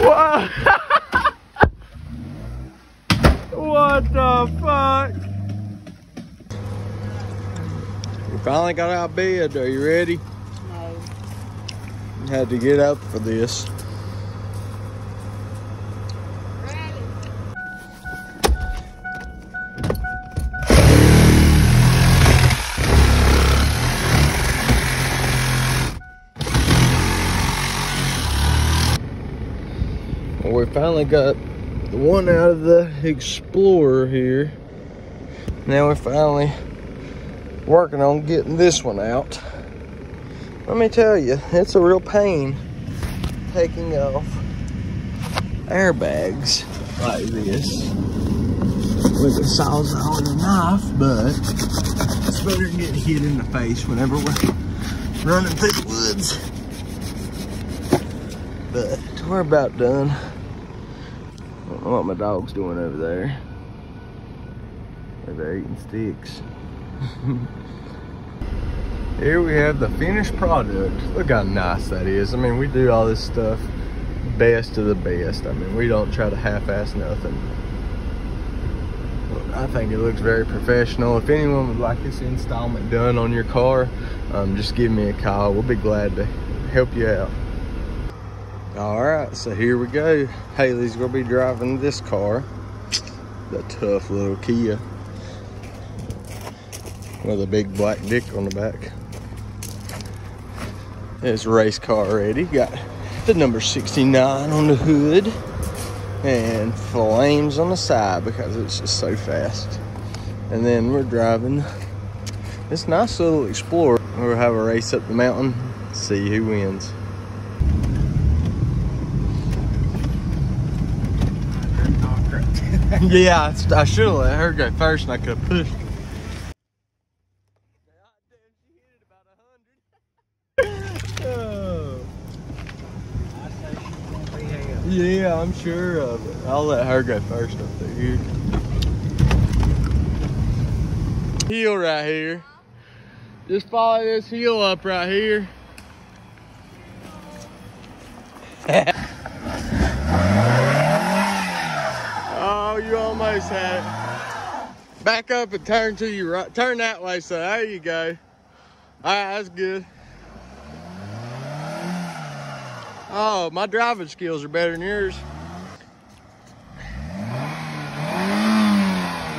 What? what the fuck? We finally got out of bed. Are you ready? No. Had to get up for this. Finally got the one out of the Explorer here. Now we're finally working on getting this one out. Let me tell you, it's a real pain taking off airbags like this with a sawzall and a knife, but it's better than getting hit in the face whenever we're running through the woods. But we're about done. I know what my dog's doing over there. They're eating sticks. Here we have the finished product. Look how nice that is. I mean, we do all this stuff best of the best. I mean, we don't try to half-ass nothing. I think it looks very professional. If anyone would like this installment done on your car, um, just give me a call. We'll be glad to help you out. All right, so here we go. Haley's gonna be driving this car, the tough little Kia with a big black dick on the back. It's race car ready. Got the number 69 on the hood and flames on the side because it's just so fast. And then we're driving this nice little Explorer. We'll have a race up the mountain, see who wins. yeah, I should have let her go first and I could have pushed. Yeah, I'm sure of it. I'll let her go first up there. Heel right here. Just follow this heel up right here. oh, you. Back up and turn to your right. Turn that way, so there you go. All right, that's good. Oh, my driving skills are better than yours.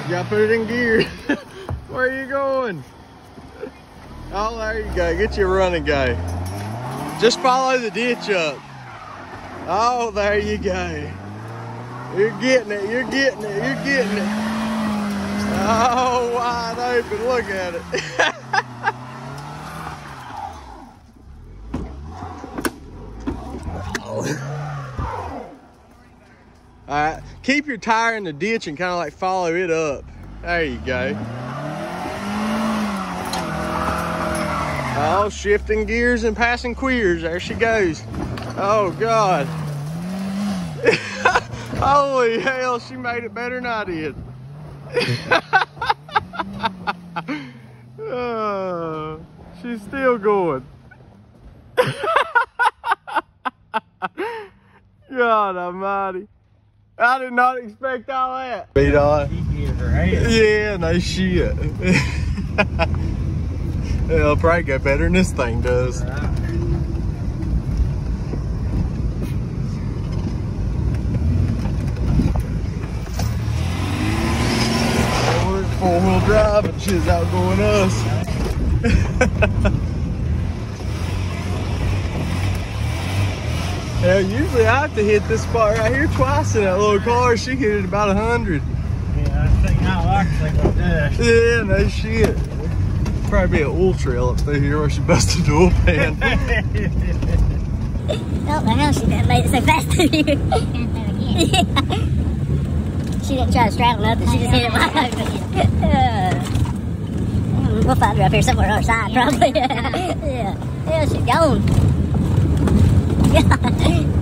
You gotta put it in gear. Where are you going? Oh, there you go. Get your running guy. Just follow the ditch up. Oh, there you go. You're getting it. You're getting it. You're getting it. Oh, wide open. Look at it. All right, keep your tire in the ditch and kind of like follow it up. There you go. Oh, shifting gears and passing queers. There she goes. Oh, God. Holy hell, she made it better than I did. oh, she's still going. God almighty. I did not expect all that. Beat on. Yeah, no shit. It'll probably go better than this thing does. Four-wheel drive and shit's outgoing us. Yeah, usually I have to hit this spot right here twice in that little car. She hit it about a hundred. Yeah, I think now actually go dash. Yeah, no shit. Probably be an oil trail up through here where she busted the oil pan. Don't know how she done made it so fast through here. she didn't try to straddle nothing. She just hit it over. Uh, we'll find her up here somewhere on our side, probably. yeah. Yeah, she's gone.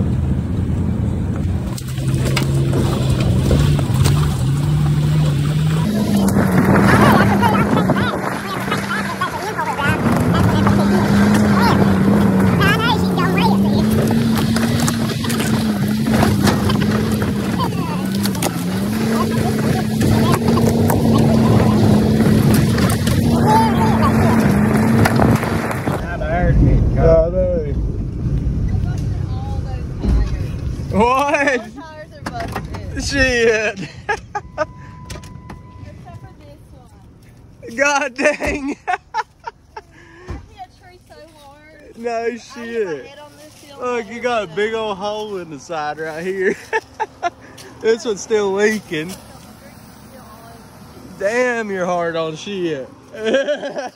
What? tires are busted. Shit. Except for this one. God dang. I hit a tree so hard. no I hit my shit. head on this hill. Look, you got a big old hole in the side right here. this one's still leaking. Damn, you're hard on shit. I hit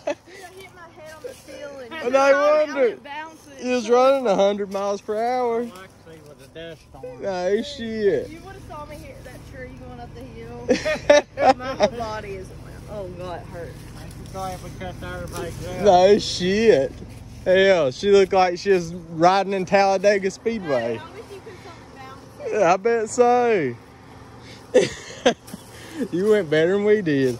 my head on the ceiling. And I wondered. Bouncing. He was running 100 miles per hour. Actually, with the dust storm. No shit. You would have saw me hit that tree going up the hill. my whole body is. Oh god, it hurts. Sorry if we cut everybody's out. no shit. Hell, she looked like she was riding in Talladega Speedway. I wish you could something bounce. I bet so. you went better than we did.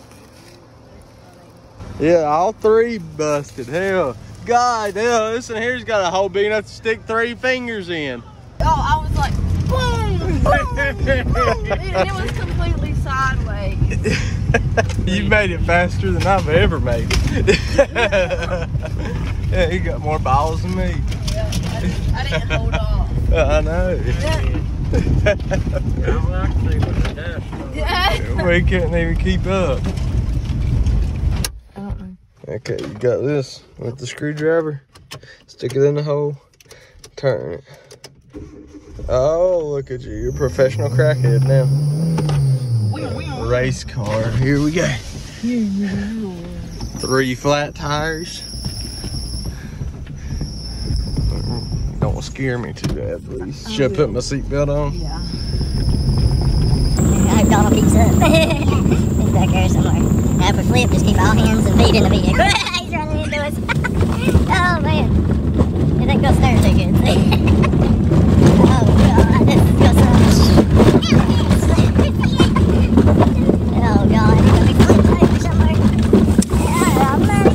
Yeah, all three busted. Hell, God, hell, this one here's got a hole big enough to stick three fingers in. Oh, I was like, boom, boom, boom. and it was completely sideways. you made it faster than I've ever made it. yeah, you got more balls than me. Yeah, I, didn't, I didn't hold off. I know. Yeah. we couldn't even keep up. Okay, you got this with the screwdriver. Stick it in the hole. Turn it. Oh, look at you. You're a professional crackhead now. Race car. Here we go. Three flat tires. Scare me too bad, please. Oh, Should I put my seatbelt on? Yeah. I hope Donald keeps up. He's back there somewhere. Now if flip, just keep all hands and feet in the vehicle. He's running into us. oh man. It didn't go stern too good. oh god, this is go Oh god, he's gonna be flipping over somewhere. Oh man.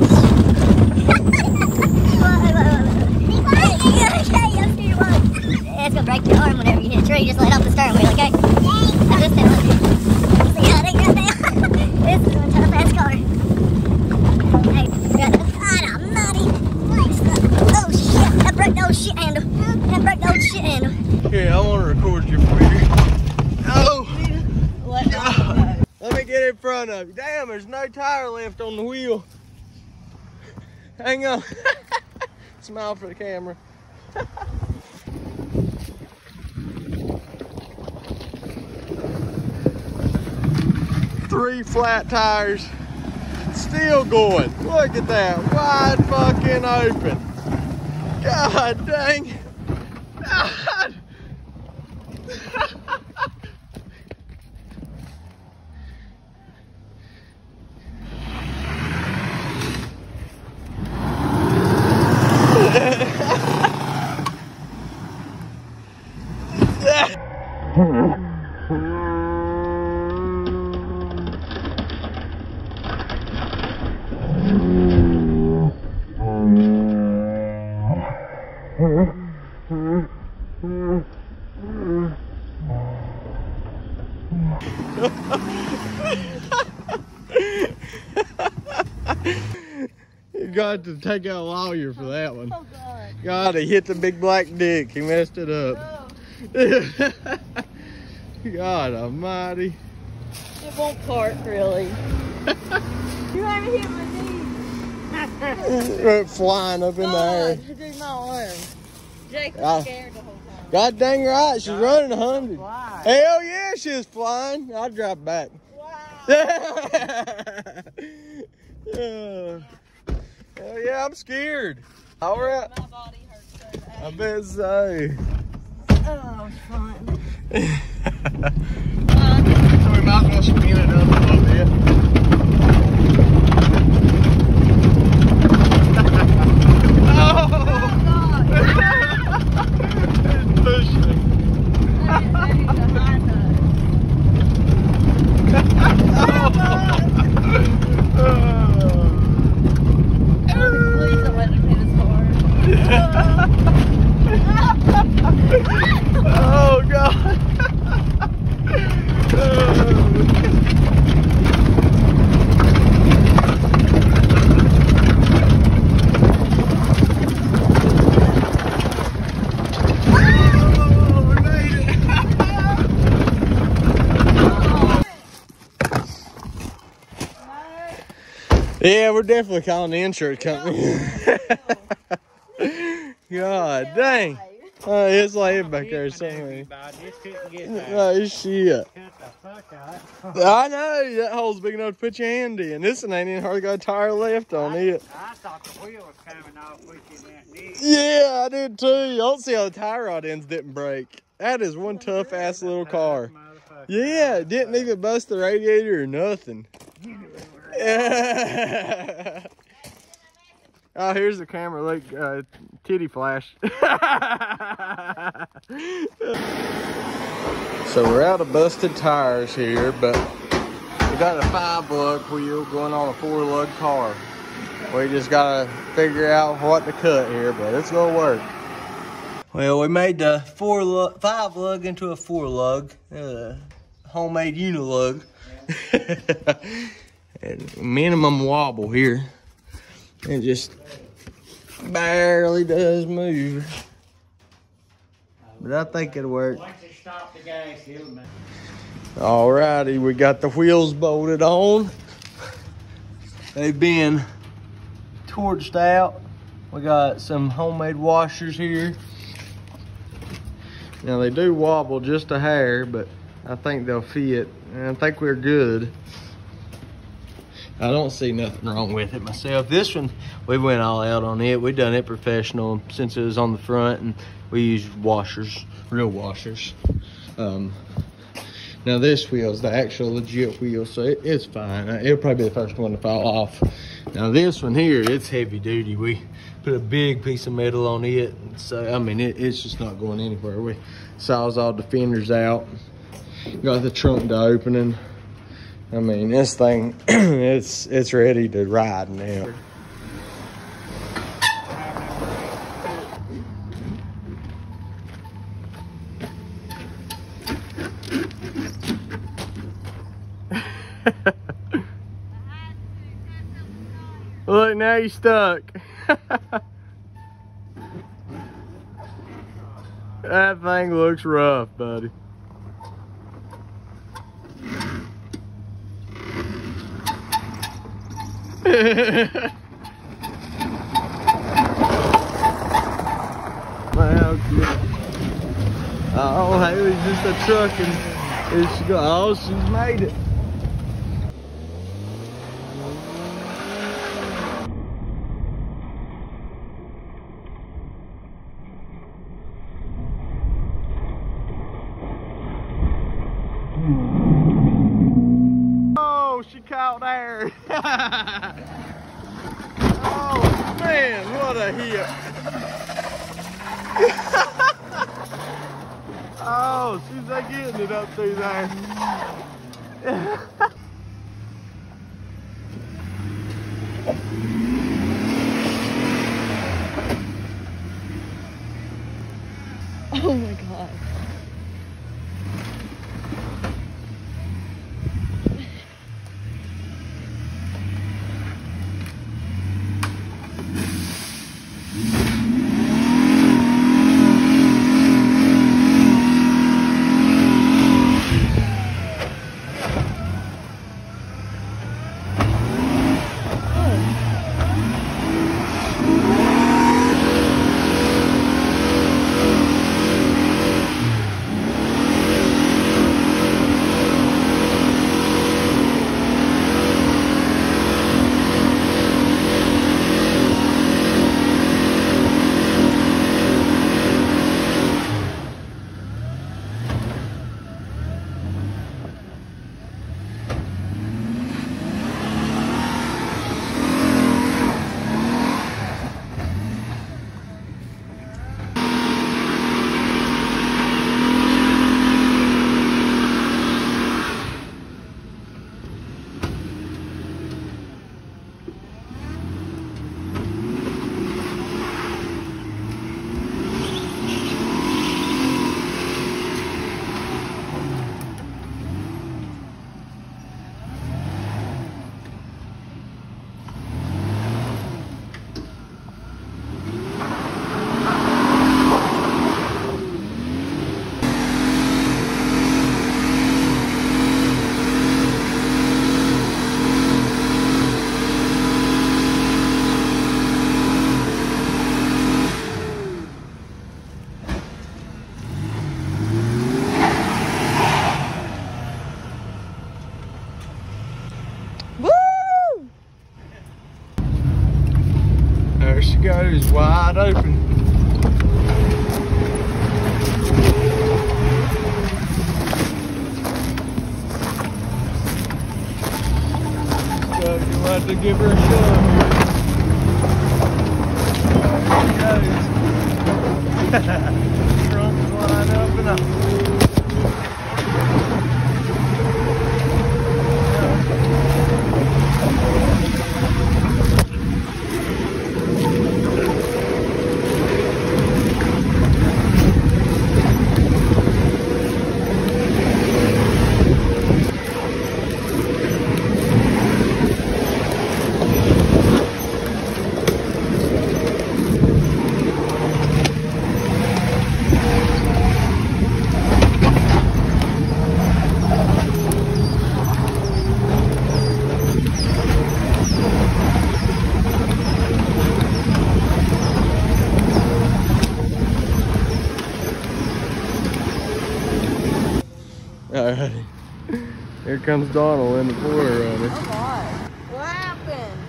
Whoa, whoa, whoa. Hey, okay, I'm steering one. Yeah, it's gonna break your arm whenever you hit a tree. Just let off the steering wheel, okay? I'm just telling you. See how they got there? this is one tough ass car. Hey, got the God almighty. Oh shit, that broke the old shit handle. That broke the old shit handle. Here, I want to record you for you. Oh! Let God. go. Let me get in front of you. Damn, there's no left on the wheel. Hang on. Smile for the camera. Three flat tires. Still going. Look at that. Wide fucking open. God dang. God. You got to take out a lawyer for that one. Oh god. God, he hit the big black dick. He messed it up. Oh, God almighty. it won't park really. you haven't hit my knee. Went flying up in the air. God, dude, my arm. Jake was Ah. scared the whole time. God dang right, she's running a hundred. Why? Hell yeah, she was flying. I'll drop back. Wow. yeah. Hell yeah, I'm scared. All right. My body hurts so bad. I bet so. Oh, fun. so we might as well spin it up a little bit. Oh. Pushing. Oh. I oh. oh god. Yeah, we're definitely calling the insurance company. God dang. Oh, it's laying back there somewhere. I just couldn't. Oh, shit. Cut the fuck out. I know, that hole's big enough to put your hand in. This one ain't even hardly got a tire left on it. I thought the wheel was coming off with you that. Yeah, I did too. I don't see how the tie rod ends didn't break. That is one tough ass little car. Yeah, it didn't even bust the radiator or nothing. Yeah. Oh, here's the camera, like uh, titty flash. so we're out of busted tires here, but we got a five lug wheel going on a four lug car. We just gotta figure out what to cut here, but it's gonna work. Well, we made the four lug, five lug into a four lug, uh, homemade unilug. and minimum wobble here. It just barely does move. But I think it'll work. Alrighty, we got the wheels bolted on. They've been torched out. We got some homemade washers here. Now they do wobble just a hair, but I think they'll fit. And I think we're good. I don't see nothing wrong with it myself. This one, we went all out on it. We done it professional since it was on the front and we used washers, real washers. Um, now this wheel is the actual legit wheel, so it, it's fine. It'll probably be the first one to fall off. Now this one here, it's heavy duty. We put a big piece of metal on it, so I mean it, it's just not going anywhere. We saws all the fenders out, got the trunk door opening. I mean this thing, it's it's ready to ride now. Look, now you're stuck. that thing looks rough, buddy. Good. Oh, hey, it's just a truck and she go. Oh, she's made it. Oh, oh, man, what a hit. oh, she's not getting it up through there. Oh So you want to give her a shove here. There. Trunk's wide open up. Alright. Here comes Donald in the quarter runner. What happened?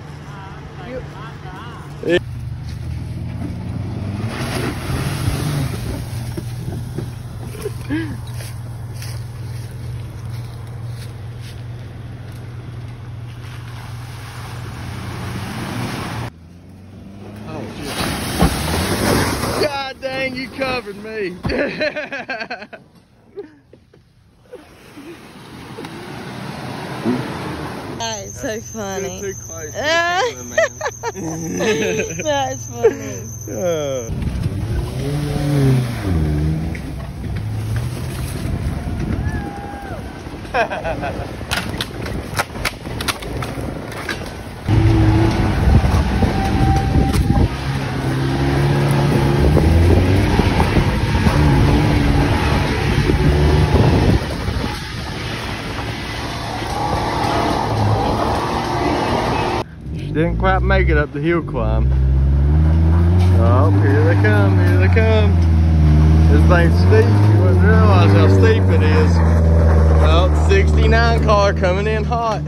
Oh. God dang, you covered me. That is so funny. Too close to the camera, man. That's funny. didn't quite make it up the hill climb. Oh, here they come, here they come. This thing's steep. You wouldn't realize how steep it is. Oh, 69 car coming in hot.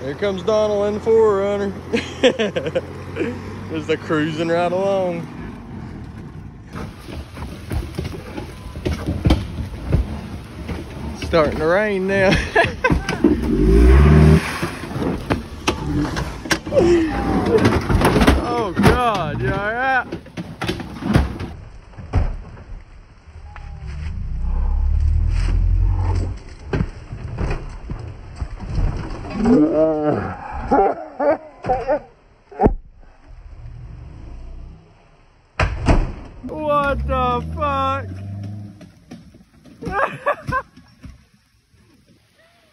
Here comes Donald in the 4Runner. Just a cruising right along. Starting to rain now. oh God, you alright? What the fuck?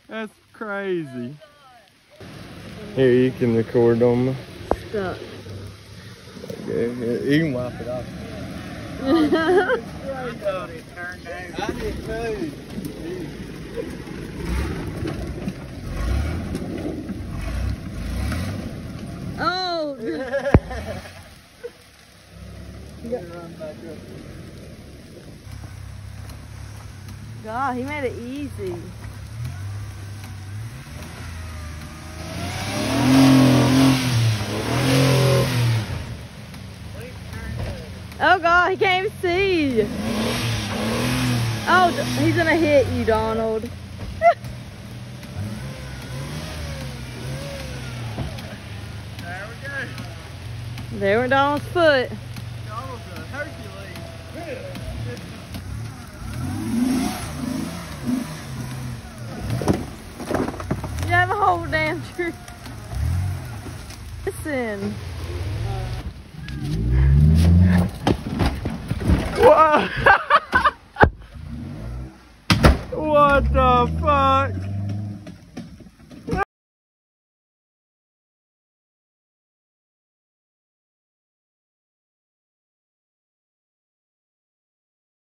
That's crazy. Here, you can record on my. Stuck. Okay, you can wipe it off. I thought it turned out. I did too. Oh, God, he made it easy. Oh God, he can't even see. Oh, he's gonna hit you, Donald. There we go. There went Donald's foot. Donald's a Hercules. You have a whole damn tree. Listen. What? what the fuck?